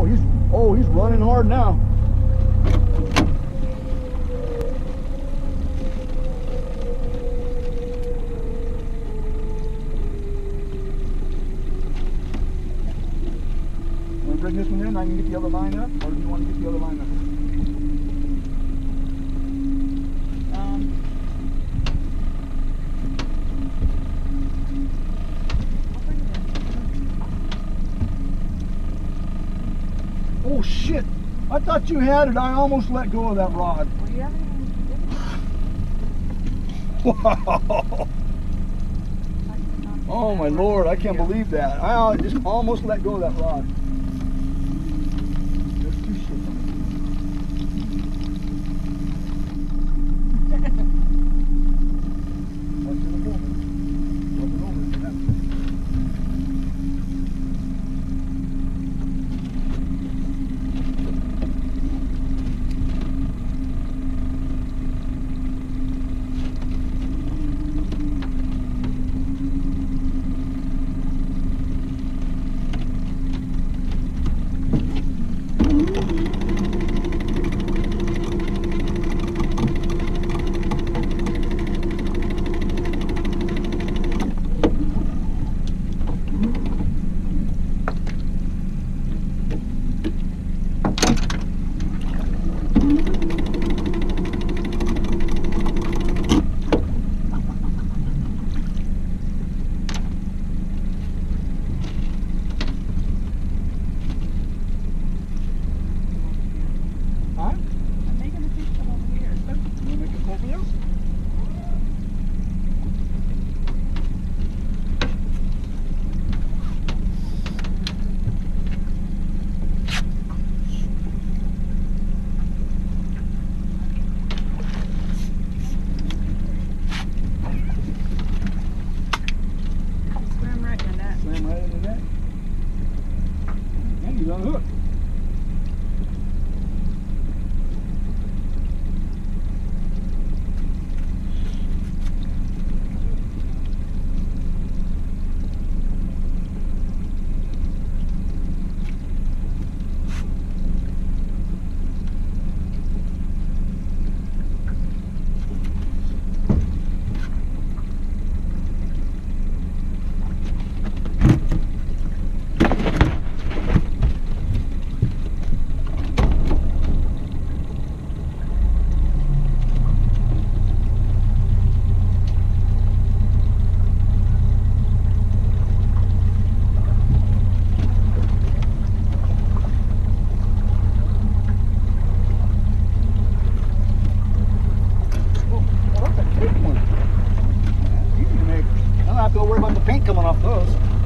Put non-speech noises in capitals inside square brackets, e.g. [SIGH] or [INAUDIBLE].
Oh, he's oh he's running hard now. Want to bring this one in? I can get the other line up, or do you want to get the other line up? Um, I'll bring it in. Oh shit! I thought you had it. I almost let go of that rod. Well, you Wow! [LAUGHS] Oh my lord! I can't believe that. I just almost let go of that rod. いらん。Don't have to worry about the paint coming off those.